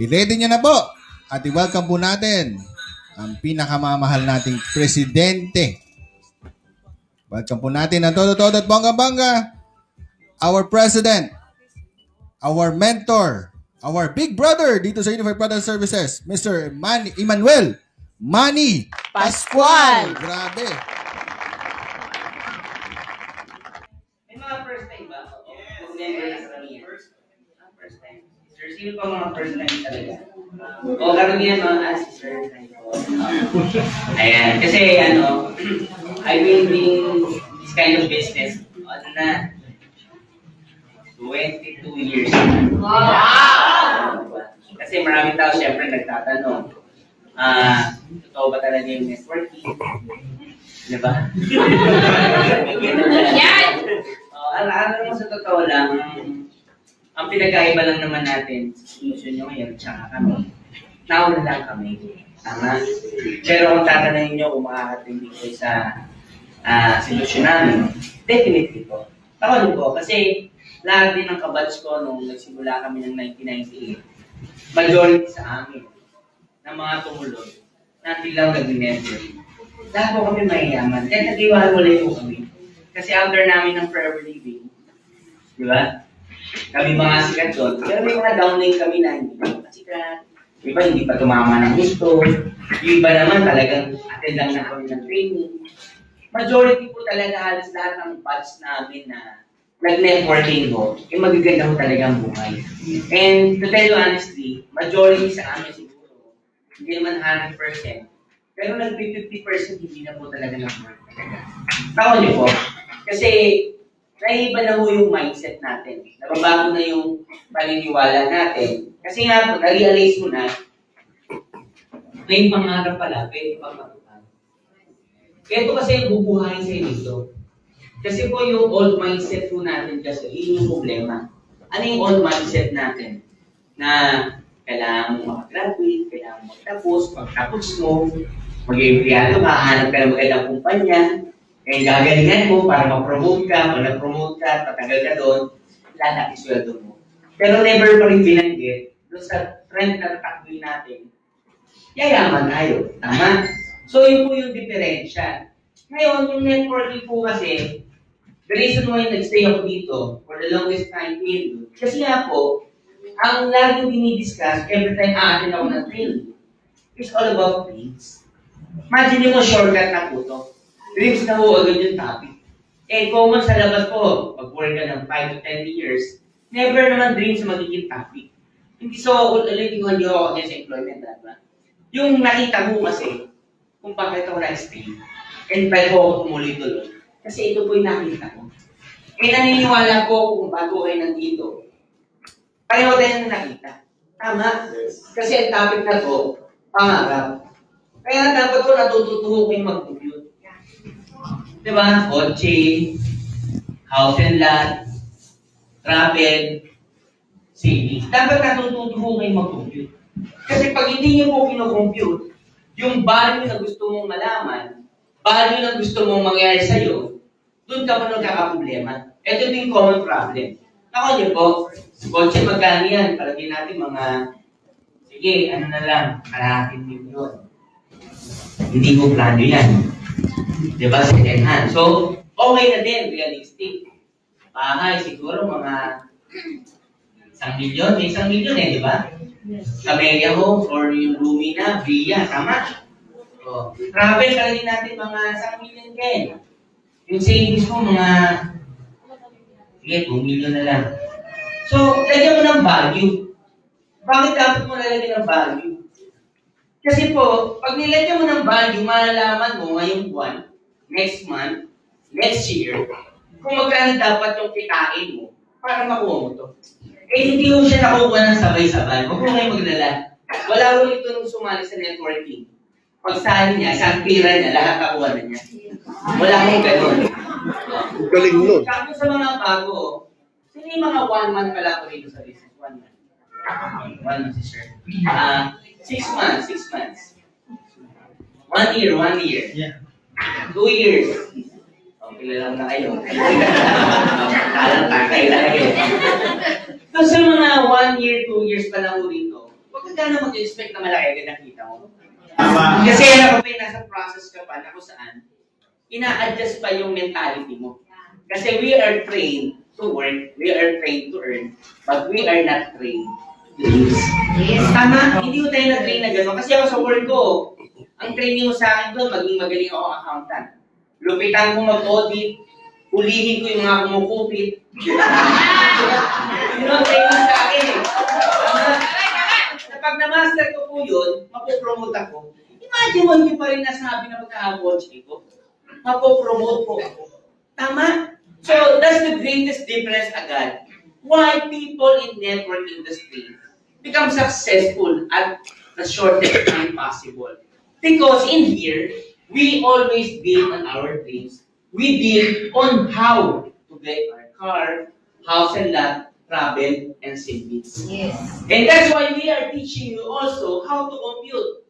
I-ready niyo na po at i-welcome po natin ang pinakamamahal nating presidente. Welcome po natin ang todo-todo at bongga-bongga, our president, our mentor, our big brother dito sa Unified Product Services, Mr. Man Emmanuel Manny Pascual. Grabe. May mga first time ba? Kung members kami yan. Ah, First Sir, sino pa mga first time talaga? O karamihan mga si Sir. Ayan. Kasi ano, I've been doing this kind of business. Ano na? 22 years. Wow! Kasi maraming tao syempre nagtatanong, ah, totoo ba talaga yung networking? Di ba? Yan! Oh, ang alam mo sa totoo lang, ang pinagkaiba lang naman natin sa solution nyo ngayon, tsaka kami. Nauna lang kami. Tama? Pero kung tatanungin nyo kung makakatindi kayo sa ah, solusyon namin, definitely po. Ako din po, kasi lahat din ng kabatch ko nung nagsimula kami ng 1998, majority sa amin ng mga tumulong, natin lang nag-network. Lahat po kami mayayaman. Kaya nag-iwalay po kami. Kasi after namin ng forever living, di ba? Kami mga sikat doon. Pero may mga downline kami na hindi pa sikat. Iba hindi pa tumama ng gusto. Iba naman talagang attend lang na kami ng training. Majority po talaga halos lahat ng batch namin na nag-networking ko, yung magaganda ko talaga ang buhay. And to tell you honestly, majority sa amin siguro, hindi naman 100%, pero nag-50% hindi na po talaga ng-work talaga. Tao niyo po, kasi naiba na po yung mindset natin. Nababago na yung paniniwala natin. Kasi nga po, na-realize mo na, may pangarap pala, pwede pang matupad. Ito kasi yung bubuhayin sa dito. Kasi po yung old mindset po natin kasi, yun yung problema. Ano yung old mindset natin? Na kailangan mo makagraduate, kailangan mo magtapos, pagtapos mo, mag-empleyado ka, hanap ka ng magandang kumpanya, eh gagalingan mo para ma-promote ka, pag na-promote ka, patagal ka doon, lalaki sweldo mo. Pero never pa rin binanggit, doon sa trend na tatakboy natin, yayaman tayo. Tama? So, yun po yung diferensya. Ngayon, yung networking po kasi, the reason why nag-stay ako dito for the longest time period, kasi nga po, ang laging dinidiscuss every time aatin ako ng training is all about dreams. Imagine mo shortcut na po to. Dreams na po agad yung topic. Eh, common sa labas po, pag work ka ng 5 to 10 years, never naman dreams magiging topic. Hindi so, ulitin ko hindi ako against employment, diba? Yung nakita mo kasi, kung bakit ako na-stay, and bakit ako tumuloy-tuloy. Kasi ito po yung nakita ko. Eh, naniniwala ko kung bago kayo nandito, pareho tayo na nakita. Tama? Kasi ang topic na to, pangarap. Kaya dapat ko natututuho kayong mag-compute. Di ba? Kotse, house and lot, travel, savings. Dapat natututuho kayong mag-compute. Kasi pag hindi nyo po kinocompute, yung value na gusto mong malaman, value na gusto mong mangyari sa'yo, doon ka pa nagkakaproblema. Ito din yung common problem. Ako niyo po, kotse magkano yan? Palagay natin mga, sige, ano na lang, kalahating milyon. Hindi ko plano yan. Di ba? Second hand. So, okay na din, realistic. Bahay, siguro mga isang milyon, may isang milyon eh, di ba? Camellia Home or yung Lumi na, Villa, tama? O, travel, kalagay natin mga isang milyon din. Yung savings mo, mga Sige, 2 million na lang. So, lagyan mo ng value. Bakit dapat mo lalagyan ng value? Kasi po, pag nilagyan mo ng value, malalaman mo ngayong buwan, next month, next year, kung magkano dapat yung kitain mo para makuha mo to. Eh, hindi mo siya nakuha ng sabay-sabay. Huwag mo kayo maglala. Wala ko ito nung sumali sa networking. Pag sali niya, sa pira niya, lahat nakuha na niya. Wala akong ganun. Galing nun. Tapos sa mga bago, sino yung mga one month pala ko rito sa business? One month. One month si sir. Ah, six months, six months. One year, one year. Yeah. Two years. Okay lang na kayo. Kalang takay lang kayo. So sa mga one year, two years pa lang rito, huwag ka gana mag-expect na malaki agad nakita mo. Tama. Kasi alam mo ba, nasa process ka pa na kung saan, ina-adjust pa yung mentality mo. Kasi we are trained to work, we are trained to earn, but we are not trained to lose. Yes. Tama, hindi ko tayo na-train na gano'n. Kasi ako sa work ko, ang training mo sa akin doon, maging magaling ako accountant. Lupitan ko mag-audit, hulihin ko yung mga kumukupit. Yun ang training sa akin eh. Tama. Na pag na-master ko po yun, mapopromote ako. Imagine mo, hindi pa rin nasabi na magkakabotch ko. Mapopromote po ako. Tama? So, that's the greatest difference agad. Why people in network industry become successful at the shortest time possible. Because in here, we always build on our dreams. We build on how to get our car, house and lot, travel, and savings. Yes. And that's why we are teaching you also how to compute.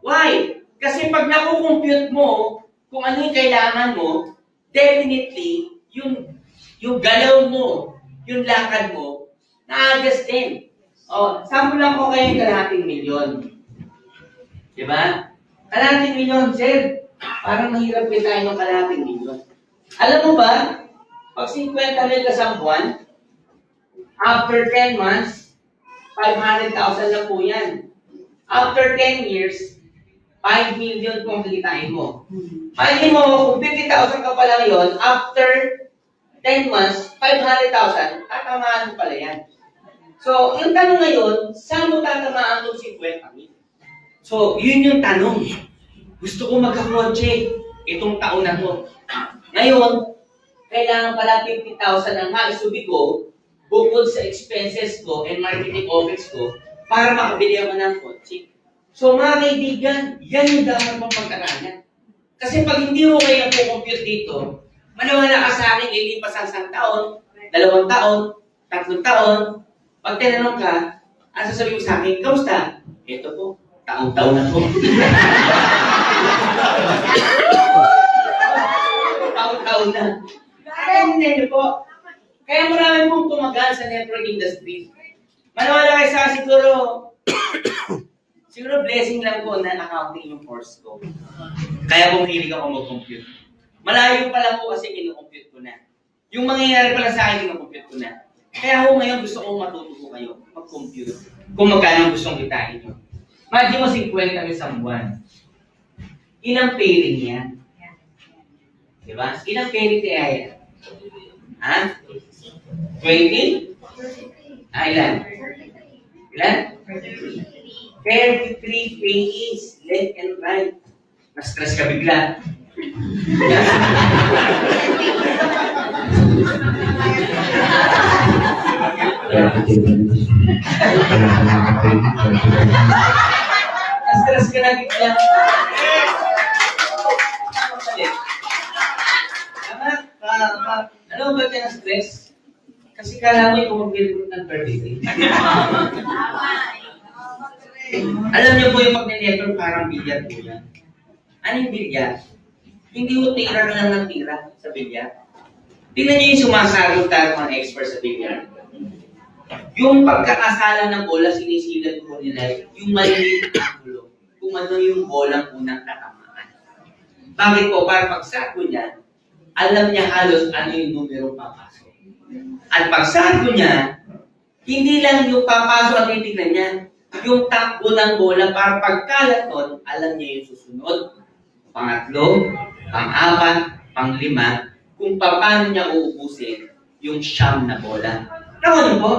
Why? Kasi pag nakukompute mo kung ano yung kailangan mo, definitely, yung, yung galaw mo, yung lakad mo, na-adjust din. O, sample lang ko kayo yung kalahating milyon. Di ba? Kalahating milyon, sir. Parang mahirap din tayo ng kalahating milyon. Alam mo ba, pag 50 mil ka buwan, After 10 months, 500,000 na po yan. After 10 years, 5 million kung kikitain mo. Imagine mo, kung 50,000 ka pa lang after 10 months, 500,000, tatamaan mo pala yan. So, yung tanong ngayon, saan mo tatamaan itong 50 mil? So, yun yung tanong. Gusto ko magkakotse itong taon na to. Ngayon, kailangan pala 50,000 ang maisubi ko bukod sa expenses ko and marketing OPEX ko para makabili ako ng kotse. So mga kaibigan, yan yung dapat mong pagkaraanan. Kasi pag hindi mo kayo compute dito, maniwala ka sa akin, lilipas ang isang taon, dalawang taon, tatlong taon, pag tinanong ka, ang sasabihin mo sa akin, kamusta? Ito po, taong-taon na po. taong-taon na. Kaya hindi po, kaya marami pong tumagal sa network industry. Maniwala kayo sa siguro, siguro blessing lang po na accounting yung course ko. Kaya pumilig ako mag-compute. Malayo pa lang po kasi kinu-compute ko na. Yung mangyayari pa lang sa akin, kinu-compute ko na. Kaya ako ngayon gusto kong matuto ko kayo mag-compute. Kung magkano ang gustong kitain nyo. Imagine mo 50 ang isang buwan. Ilang pairing yan? Diba? Ilang pairing kaya yan? Ha? 20? Ah, ilan? Ilan? 33 pages, left and right. Na-stress ka bigla. Na-stress ka na bigla. Alam mo ba ka na-stress? Kasi kala mo yung pumagbilig ng birthday. Alam niyo po yung pag-network parang bilyar po yan. Ano yung bilyar? Hindi mo tira lang ng tira sa bilyar. Tingnan niyo yung sumasagot tayo mga expert sa bilyar. Yung pagkakasala ng bola, sinisilan po nila yung maliliit na ulo. Kung ano yung bolang unang tatamaan. Bakit po? Para pagsago niya, alam niya halos ano yung numero papasok. At pagsago niya, hindi lang yung papasok ang titignan niya, yung takbo ng bola para pagkalat nun, alam niya yung susunod. Pangatlo, pang-apat, pang-lima, kung paano niya uubusin yung siyam na bola. Naku niyo po,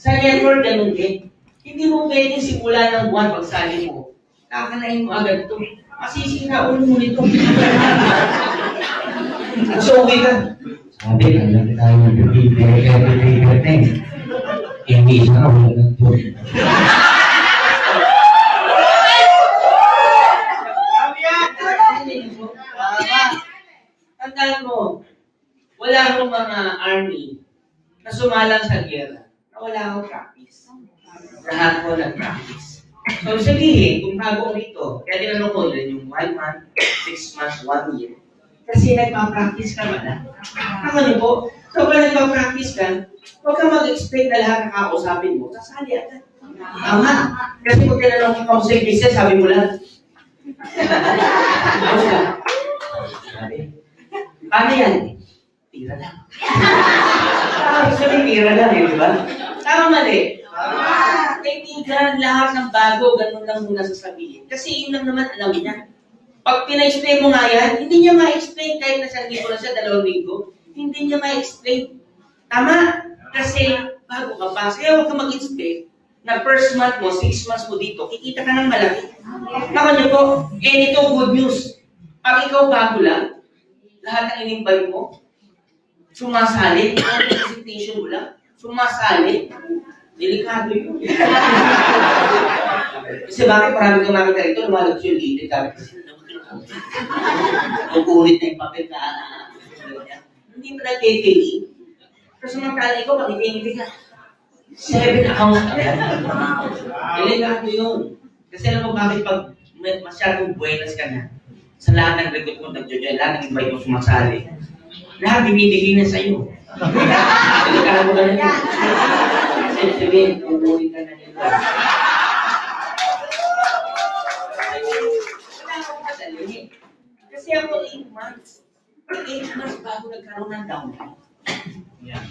sa network ganun din. Hindi mo pwedeng simula ng buwan pagsali mo. Kakalain mo agad ito. Masisira ulo mo nito. so, okay ka. Sabi ka lang tayo nag-video every day na eh. Hindi siya wala ng tour. Tandaan mo, wala akong mga army na sumalang sa gera na wala akong practice. Lahat ko nag-practice. So, sabihin, kung bago ko rito, kaya tinanong ko yun yung one month, six months, one year. Kasi nagpa-practice ka ba na? Ako niyo po, so pag nagpa-practice ka, huwag ka mag-expect na lahat na kakausapin mo, sasali agad. Tama. Kasi pag tinanong ko sa business, sabi mo lang. Ka. Paano yan? Tira lang. Ah, sabi, tira lang eh, di ba? Tama mali. Ah, kaibigan, lahat ng bago, ganun lang muna sasabihin. Kasi yun lang naman alam niya. Pag pina-explain mo nga yan, hindi niya ma-explain kahit nasa linggo na siya, dalawang linggo. Hindi niya ma-explain. Tama. Kasi bago ka pa. Kaya huwag ka mag-expect na first month mo, six months mo dito, kikita ka ng malaki. Naka niyo po, and ito good news. Pag ikaw bago lang, lahat ng inimbay mo, sumasali, ang presentation mo lang, sumasali, delikado yun. Kasi bakit marami kang makita rito, lumalabas yung lilit, sabi kasi, kung ulit na yung papel ka, hindi mo nagkikili. Pero samantala ikaw, makikingiti ka. Seven account ka. Delikado yun. Kasi alam mo bakit pag masyadong buenas ka na, sa lahat ng record mo nagjo-join, lahat ng invite mo sumasali, lahat binibigay na sa'yo. Delikado ka na yun. Kasi sabihin, uulit ka na nila. Kasi ako 8 months. 8 months bago nagkaroon ng downline. Yeah.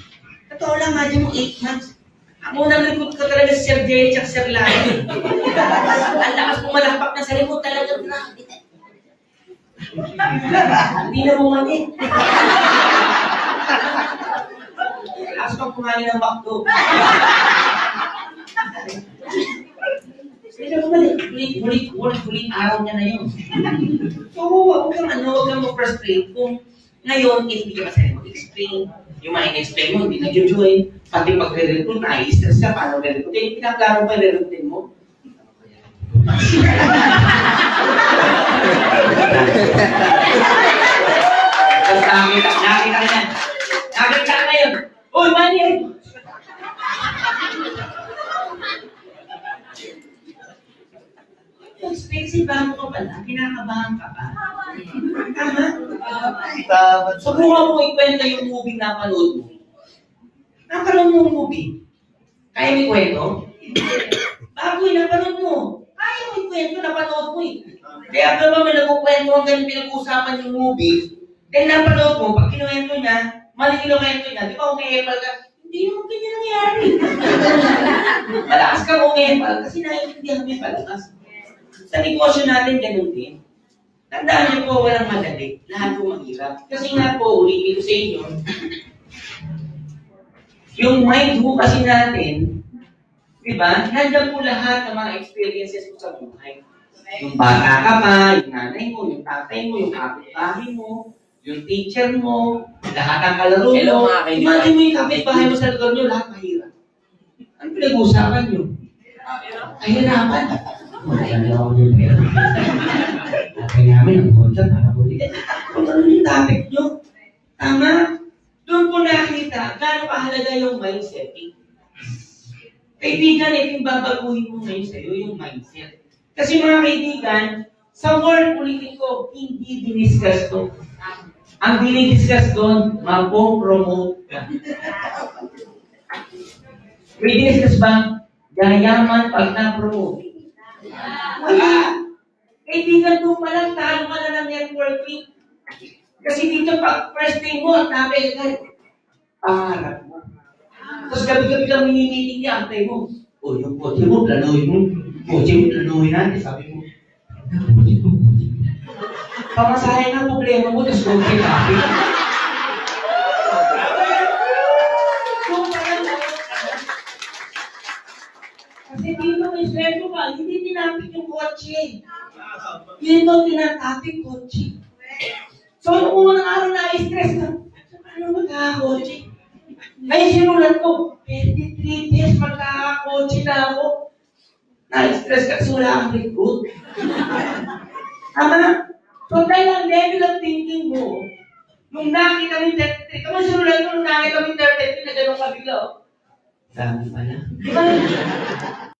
Totoo lang nga mo 8 months. Ang unang likod ko talaga si Sir Jay at Sir Larry. Ang lakas pumalakpak na sa remote talaga. Grabe. Hindi na bumalik. Lakas pang kumain ng McDo. Hindi bumalik. Hulit, hulit, hulit, hulit araw niya na yun. So, huwag kang ano, huwag kang ma-frustrate kung ngayon, hindi ka masaya mag-explain. Yung mga in-explain mo, hindi nag-join. Pati pag re-recruit, na-stress ka, paano re-recruit? Eh, pinaklaro pa re-recruitin mo. Tapos nakakita, nakakita ka yan. Nakakita ka ngayon. Uy, mali Expensive bago ka pala, kinakabahan ka pa. Tama? Tama. Subukan mo ikwenta yung movie na panood mo. Nakakaroon mo movie. Kaya mo ikwento? Bago yung napanood mo. Kaya mo ikwento, napanood mo eh. Kaya ka ba may nagkukwento hanggang pinag-uusapan yung movie, then napanood mo, pag kinuwento niya, mali kinuwento niya, di ba umihepal ka? Hindi naman ganyan nangyari. Malakas ka umihepal kasi naiintindihan mo yung palakas. Sa negosyo natin, ganun din. Tandaan niyo po, walang madali. Lahat po mahirap. Kasi nga po, ulitin ko sa inyo, yung mind ho kasi natin, di ba, nandiyan po lahat ng mga experiences mo sa buhay. Yung bata ka pa, yung nanay mo, yung tatay mo, yung kapitbahay mo, yung teacher mo, lahat ng kalaro mo. Hello, mga kaibigan. Imagine mo yung kapitbahay mo sa lugar nyo, lahat mahirap. Ano pinag-uusapan nyo? Kahirapan. Maganda ako yung pera. Kaya namin, ang kontra, nakabuti. Kung ano yung topic nyo. Tama? Doon po nakita gaano kahalaga yung mindset. Kaibigan, ito yung babaguhin mo ngayon sa'yo, yung mindset. Kasi mga kaibigan, sa world politiko, hindi diniscuss to. Ang dinidiscuss doon, mapopromote ka. May diniscuss ba? Yayaman pag na-promote. Wala. Kaibigan doon pa lang, talo ka na ng networking. Kasi dito pag first day mo, ang dami ka. Pangarap mo. Tapos gabi-gabi lang minimiting niya, antay mo. O, yung kotse mo, planuhin mo. Kotse mo, planuhin natin. Sabi mo, pamasahe ng problema mo, tapos kotse natin. Kung parang Kasi dito may sweldo ka, hindi tinapik kotse. Yun daw tinatapik kotse. So, nung unang araw na stress ka, ano magkakakotse? Ay, sinulat ko, 23 days magkakakotse na ako. Na-stress ka kasi wala kang recruit. Tama? So, dahil ang level of thinking mo, nung nakita yung 33, kamo sinulat mo nung nakita yung 33 na gano'ng kabila, oh. Dami pala. Di ba?